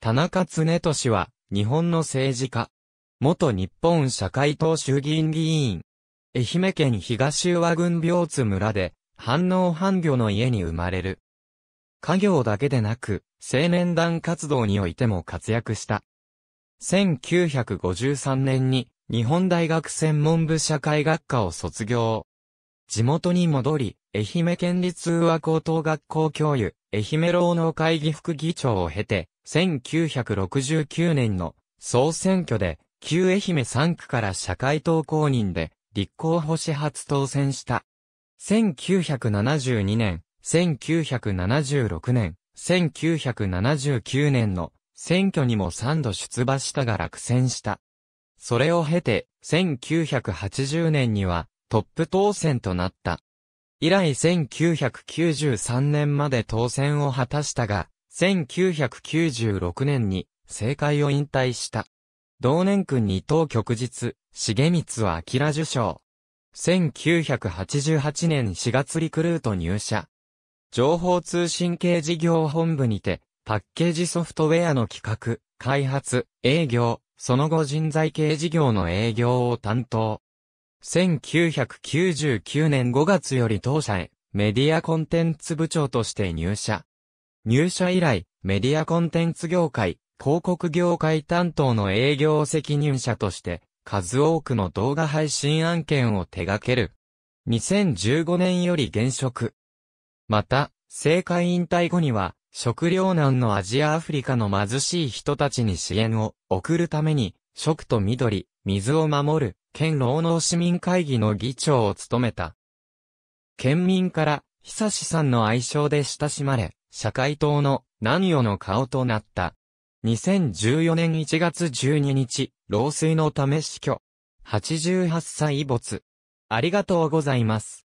田中常俊は、日本の政治家。元日本社会党衆議院議員。愛媛県東宇和郡病津村で、反応反魚の家に生まれる。家業だけでなく、青年団活動においても活躍した。1953年に、日本大学専門部社会学科を卒業。地元に戻り、愛媛県立和高等学校教諭、愛媛労農会議副議長を経て、1969年の総選挙で、旧愛媛3区から社会党公認で、立候補し初当選した。1972年、1976年、1979年の選挙にも3度出馬したが落選した。それを経て、1980年にはトップ当選となった。以来1993年まで当選を果たしたが、1996年に政界を引退した。同年区二等局日、重光明受賞。1988年4月リクルート入社。情報通信系事業本部にて、パッケージソフトウェアの企画、開発、営業、その後人材系事業の営業を担当。1999年5月より当社へ、メディアコンテンツ部長として入社。入社以来、メディアコンテンツ業界、広告業界担当の営業責任者として、数多くの動画配信案件を手掛ける。2015年より現職。また、政界引退後には、食糧難のアジア・アフリカの貧しい人たちに支援を送るために、食と緑、水を守る、県労農市民会議の議長を務めた。県民から、久志さんの愛称で親しまれ、社会党の何よの顔となった。2014年1月12日、老衰のため死去。88歳没。ありがとうございます。